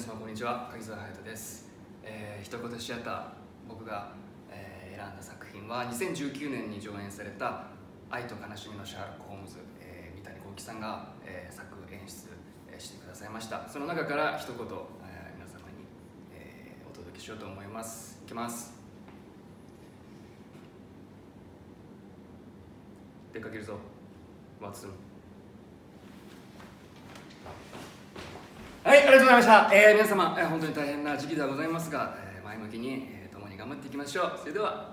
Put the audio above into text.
皆様こんにちは柿澤隼人です、えー、一言シアター僕が、えー選んだ作品は2019年に上演された「愛と悲しみのシャーロック・ホームズ」えー三谷幸喜さんが、えー作演出えーしてくださいました。その中から一言、えー皆様に、えーお届けしようと思います。いきます。出かけるぞ。ワッツンはい、ありがとうございました。えー皆様、えー本当に大変な時期ではございますが、えー前向きに、えー共に頑張っていきましょう。それでは、